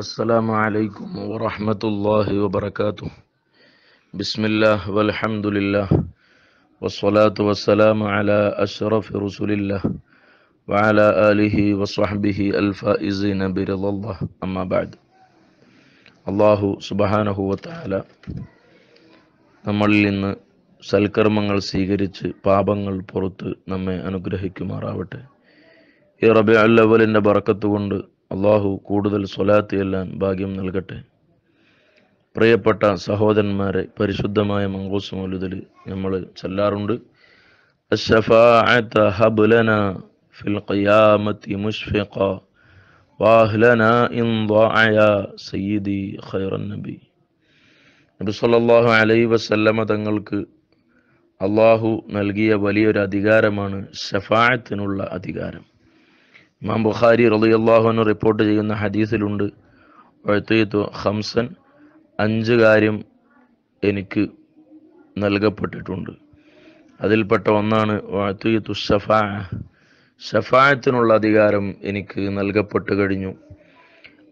السلام عليكم ورحمة الله وبركاته بسم الله والحمد لله والصلاة والسلام على أشرف رسول الله وعلى آله وصحبه الفائزين برضا الله أما بعد അള്ളാഹു സുബഹാനഹു വത്താല നമ്മളിൽ നിന്ന് സൽക്കർമ്മങ്ങൾ സ്വീകരിച്ച് പാപങ്ങൾ പുറത്ത് നമ്മെ അനുഗ്രഹിക്കുമാറാവട്ടെ ഈ റബി അല്ലവലിൻ്റെ ബറക്കത്ത് കൊണ്ട് അള്ളാഹു കൂടുതൽ സ്വലാത്ത് എല്ലാം ഭാഗ്യം നൽകട്ടെ. പ്രിയപ്പെട്ട സഹോദരന്മാരെ പരിശുദ്ധമായ മംഗോസ് മൗലുദിൽ നമ്മൾ ചെല്ലാറുണ്ട് ഫിൽ ഖിയാമത്തി ഇൻ സയ്യിദി നബി. അലൈഹി വസല്ലമ തങ്ങൾക്ക് അള്ളാഹു നൽകിയ വലിയൊരു അധികാരമാണ് ഷഫായത്തിനുള്ള അധികാരം. ഇമാം ബുഖാരി റളിയല്ലാഹുവിന് റിപ്പോർട്ട് ചെയ്യുന്ന ഹദീസിലുണ്ട് വഴുത്തീത്തു ഹംസൻ അഞ്ച് കാര്യം എനിക്ക് നൽകപ്പെട്ടിട്ടുണ്ട്. അതിൽപ്പെട്ട ഒന്നാണ് വഴുത്തീത്തു ഷഫാ ഷഫായത്തിനുള്ള അധികാരം എനിക്ക് നൽകപ്പെട്ട് കഴിഞ്ഞു.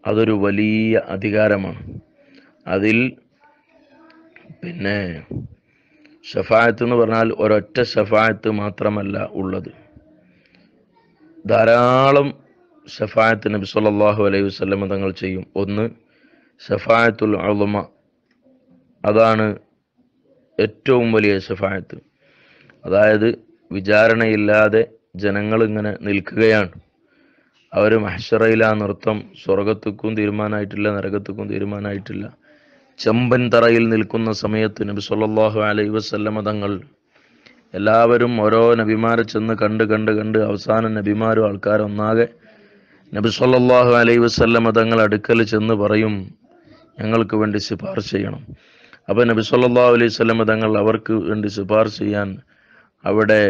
അതൊരു വലിയ അധികാരമാണ്. അതിൽ പിന്നെ ഷഫായത്ത് എന്ന് പറഞ്ഞാൽ ഒരൊറ്റ ഷഫായത്ത് മാത്രമല്ല ഉള്ളത്. ധാരാളം ഷഫായത്ത് നബി സല്ലാഹു അലൈഹി വസല്ലം തങ്ങൾ ചെയ്യും. ഒന്ന് ഷഫായത്തുൽ അളുമ അതാണ് ഏറ്റവും വലിയ ഷഫായത്ത്. അതായത് വിചാരണയില്ലാതെ ജനങ്ങൾ ഇങ്ങനെ നിൽക്കുകയാണ്. അവർ മഹ്ഷറയിലാ നൃത്തം സ്വർഗത്തുക്കും തീരുമാനമായിട്ടില്ല നരകത്തുക്കും തീരുമാനമായിട്ടില്ല. ചെമ്പൻ തറയിൽ നിൽക്കുന്ന സമയത്ത് നബി സല്ലാഹു അലൈഹി വസല്ലമ തങ്ങൾ എല്ലാവരും ഓരോ നബിമാരെ ചെന്ന് കണ്ട് കണ്ട് കണ്ട് അവസാനം നബിമാരും ആൾക്കാരും ഒന്നാകെ. നബി സല്ലാഹു അലൈഹി വസല്ലമ തങ്ങൾ അടുക്കൽ ചെന്ന് പറയും ഞങ്ങൾക്ക് വേണ്ടി ശുപാർശ ചെയ്യണം. അപ്പോൾ നബി സല്ലാഹു അലൈഹി വസല്ലമ തങ്ങൾ അവർക്ക് വേണ്ടി ശുപാർശ ചെയ്യാൻ അവിടെ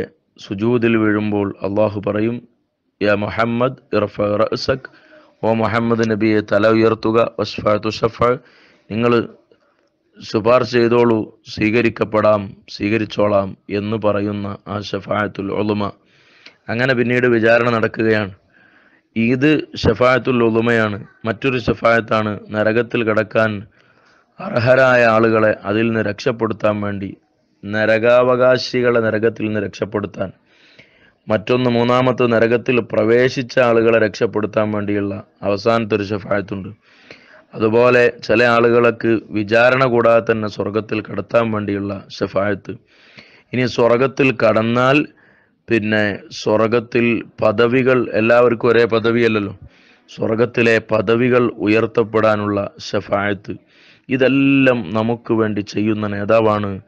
സുജൂദിൽ വീഴുമ്പോൾ അള്ളാഹു പറയും യാ മുഹമ്മദ് ഇർഫ റഅസക്. ഓ മുഹമ്മദ് നബിയെ തല ഉയർത്തുക വസ്ഫ തുഷഫ നിങ്ങൾ ശുപാർശ ചെയ്തോളൂ സ്വീകരിക്കപ്പെടാം സ്വീകരിച്ചോളാം എന്ന് പറയുന്ന ആ ഷഫായത്തുൽ ഒളുമ അങ്ങനെ പിന്നീട് വിചാരണ നടക്കുകയാണ്. ഇത് ഷഫായത്തുൽ ഒളുമയാണ് മറ്റൊരു ഷഫായത്താണ് നരകത്തിൽ കിടക്കാൻ അർഹരായ ആളുകളെ അതിൽ നിന്ന് രക്ഷപ്പെടുത്താൻ വേണ്ടി നരകാവകാശികളെ നരകത്തിൽ നിന്ന് രക്ഷപ്പെടുത്താൻ മറ്റൊന്ന് മൂന്നാമത്തെ നരകത്തിൽ പ്രവേശിച്ച ആളുകളെ രക്ഷപ്പെടുത്താൻ വേണ്ടിയുള്ള അവസാനത്തെ ഒരു ഷഫായത്തുണ്ട്. അതുപോലെ ചില ആളുകൾക്ക് വിചാരണ കൂടാതെ തന്നെ സ്വർഗത്തിൽ കടത്താൻ വേണ്ടിയുള്ള ഷഫായത്ത്. ഇനി സ്വർഗത്തിൽ കടന്നാൽ പിന്നെ സ്വർഗത്തിൽ പദവികൾ എല്ലാവർക്കും ഒരേ പദവിയല്ലല്ലോ. സ്വർഗത്തിലെ പദവികൾ ഉയർത്തപ്പെടാനുള്ള ഷഫായത്ത്. ഇതെല്ലാം നമുക്ക് വേണ്ടി ചെയ്യുന്ന നേതാവാണ്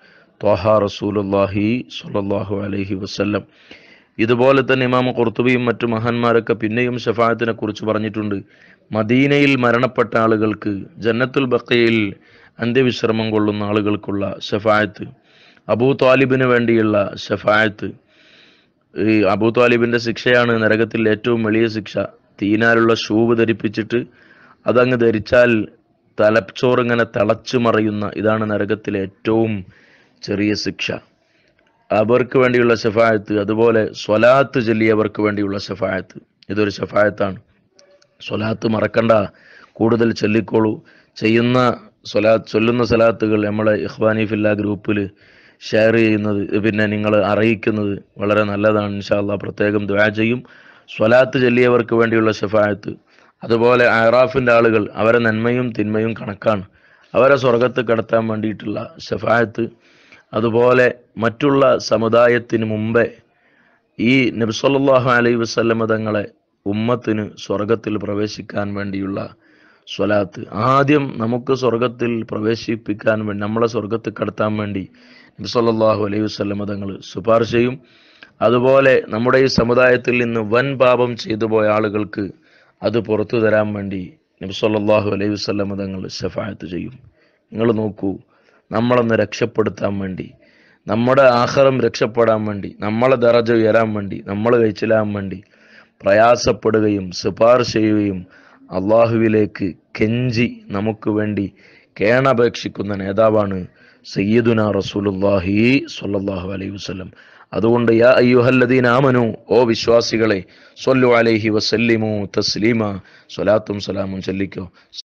ത്വഹ റസൂലുല്ലാഹി സ്വല്ലല്ലാഹു അലൈഹി വസല്ലം. ഇതുപോലെ തന്നെ ഇമാം കുർത്തുബിയും മറ്റു മഹാന്മാരൊക്കെ പിന്നെയും ഷഫായത്തിനെ കുറിച്ച് പറഞ്ഞിട്ടുണ്ട്. മദീനയിൽ മരണപ്പെട്ട ആളുകൾക്ക് ജന്നത്തുൽ ബക്കയിൽ അന്ത്യവിശ്രമം കൊള്ളുന്ന ആളുകൾക്കുള്ള ഷഫായത്ത് അബൂ താലിബിന് വേണ്ടിയുള്ള ഷഫായത്ത്. ഈ അബൂ താലിബിന്റെ ശിക്ഷയാണ് നരകത്തിൽ ഏറ്റവും വലിയ ശിക്ഷ. തീനാലുള്ള ഷൂവ് ധരിപ്പിച്ചിട്ട് അതങ്ങ് ധരിച്ചാൽ തലച്ചോറിങ്ങനെ തിളച്ചു മറയുന്ന ഇതാണ് നരകത്തിലെ ഏറ്റവും ചെറിയ ശിക്ഷ. അവർക്ക് വേണ്ടിയുള്ള ഷഫായത്ത് അതുപോലെ സ്വലാത്ത് ചൊല്ലിയവർക്ക് വേണ്ടിയുള്ള ഷഫായത്ത് ഇതൊരു ഷഫായത്താണ് സ്വലാത്ത് മറക്കണ്ട. കൂടുതൽ ചൊല്ലിക്കോളൂ. ചെയ്യുന്ന സ്വലാത്ത് ചൊല്ലുന്ന സ്വലാത്തുകൾ നമ്മളെ ഇഹ്വാനി ഫില്ല ഗ്രൂപ്പിൽ ഷെയർ ചെയ്യുന്നത് പിന്നെ നിങ്ങൾ അറിയിക്കുന്നത് വളരെ നല്ലതാണ്. ഇൻഷാല്ല പ്രത്യേകം ദ്വാ ചെയ്യും. സ്വലാത്ത് ചൊല്ലിയവർക്ക് വേണ്ടിയുള്ള ഷഫായത്ത് അതുപോലെ അയറാഫിന്റെ ആളുകൾ അവരെ നന്മയും തിന്മയും കണക്കാണ്. അവരെ സ്വർഗത്ത് കടത്താൻ വേണ്ടിയിട്ടുള്ള ഷഫായത്ത് അതുപോലെ മറ്റുള്ള സമുദായത്തിന് മുമ്പേ ഈ നബ്സല്ലാഹു അലൈ വസ്ലമ തങ്ങളെ ഉമ്മത്തിന് സ്വർഗത്തിൽ പ്രവേശിക്കാൻ വേണ്ടിയുള്ള സ്വലാത്ത്. ആദ്യം നമുക്ക് സ്വർഗത്തിൽ പ്രവേശിപ്പിക്കാൻ വേണ്ടി നമ്മളെ സ്വർഗത്തിൽ കടത്താൻ വേണ്ടി നബ്സല്ലാഹു അലൈഹി വസ്ലമ തങ്ങൾ ശുപാർശ ചെയ്യും. അതുപോലെ നമ്മുടെ ഈ സമുദായത്തിൽ നിന്ന് വൻ പാപം ചെയ്തു പോയ ആളുകൾക്ക് അത് പുറത്തു തരാൻ വേണ്ടി നബ്സല്ലാഹു അലൈഹി വസ്ലമ തങ്ങൾ ഷഫായത്ത് ചെയ്യും. നിങ്ങൾ നോക്കൂ നമ്മളൊന്ന് രക്ഷപ്പെടുത്താൻ വേണ്ടി. നമ്മുടെ ആഹാരം രക്ഷപ്പെടാൻ വേണ്ടി നമ്മളെ ദറജ ഉയരാൻ വേണ്ടി നമ്മൾ കഴിച്ചിലാൻ വേണ്ടി പ്രയാസപ്പെടുകയും ശുപാർശ ചെയ്യുകയും അള്ളാഹുവിലേക്ക് കെഞ്ചി നമുക്ക് വേണ്ടി കേണപേക്ഷിക്കുന്ന നേതാവാണ് സയ്യിദുന റസൂലുല്ലാഹി സ്വല്ലല്ലാഹു അലൈഹി വസ്ലം അതുകൊണ്ട് യാ അയ്യുഹല്ലദീൻ ആമനു ഓ വിശ്വാസികളെ സൊല്ലു അലൈഹി വസല്ലിമു തസ്ലീമ സ്വലാത്തും സലാമും ചൊല്ലിക്കോ.